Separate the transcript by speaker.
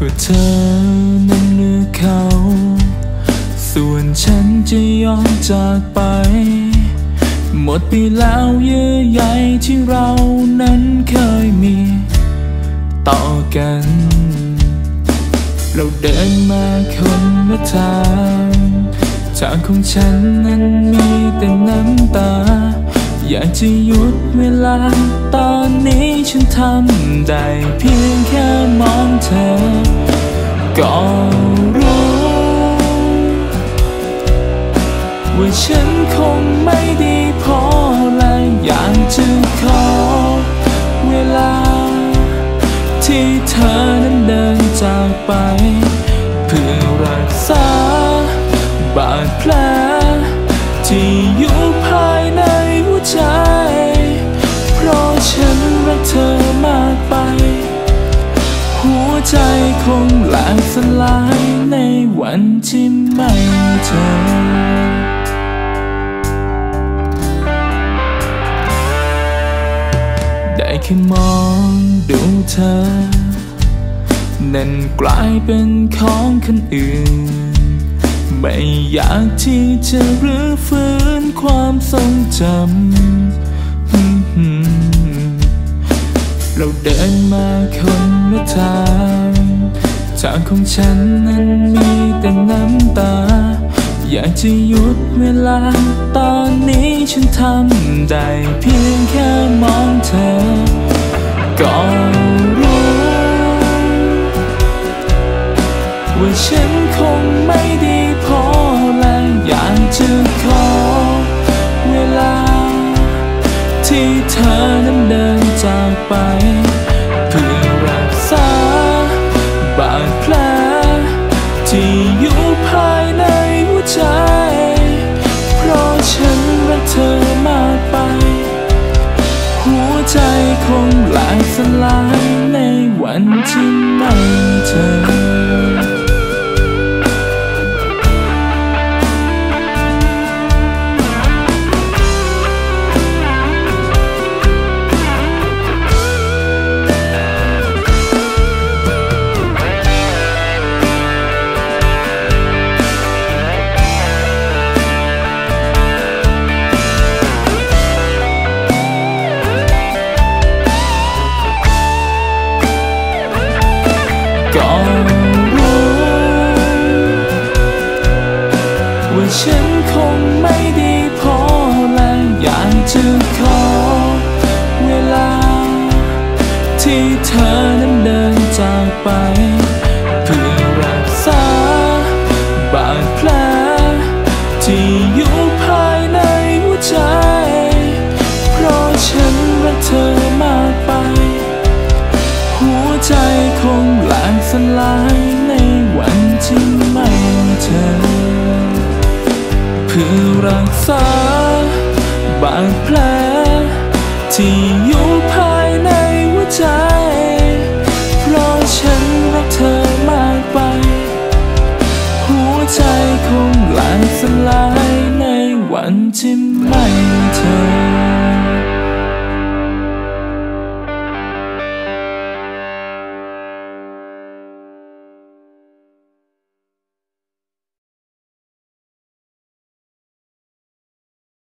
Speaker 1: ก็เธอนั้นเลือกเขา ส่วนฉันจะยอมจากไป หมดไปแล้วเยื่อใยที่เรานั้นเคยมี ต่อกัน เราเดินมาคนละทางทางของฉันนั้นมีแต่น้ำตา อยากจะหยุดเวลา ตอนนี้ฉันทำได้เพียงแค่มองเธอ ก็รู้ ว่าฉันคงไม่ดีพอและอยากจะขอเวลา ที่เธอนั้นเดินจากไปายในวันที่ไม่เจอได้แค่มองดูเธอ นั่นกลายเป็นของคนอื่น ไม่อยากที่จะรื้อฟื้นความทรงจำ เราเดินมาคนละทางากของฉันนั้นมีแต่น้ำตา อยากจะหยุดเวลา ตอนนี้ฉันทำได้เพียงแค่มองเธอ ก็รู้ว่าฉัน ลายในวันที่ไม่เจอ ก็รู้ว่าฉันคงไม่ดีพอและอยากจะขอเวลา ที่เธอนั้นเดินจากไป เพื่อรักษาบาดแผลที่อยู่ภายในหัวใจ เพราะฉันรักเธอมากไป หัวใจคงางสลายในวันที่ไม่เธอ เพื่อรักษา บาดแผล ที่อยู่ภายในหัวใจ เพราะฉันรักเธอมากไป หัวใจคงหลั่สลายในวันที่ไม่เธอ